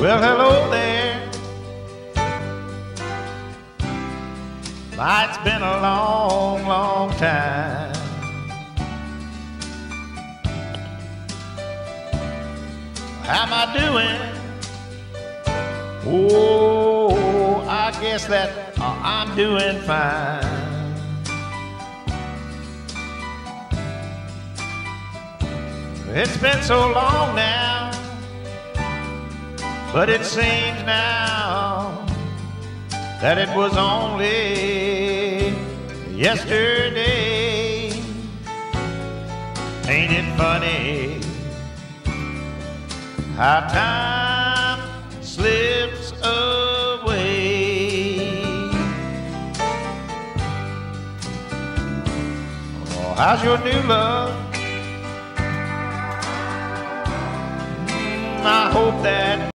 Well, hello there. It's been a long, long time. How am I doing? Oh, I guess that uh, I'm doing fine. It's been so long now, but it seems now that it was only yesterday. Ain't it funny how time slips away? Oh, how's your new love? Mm, I hope that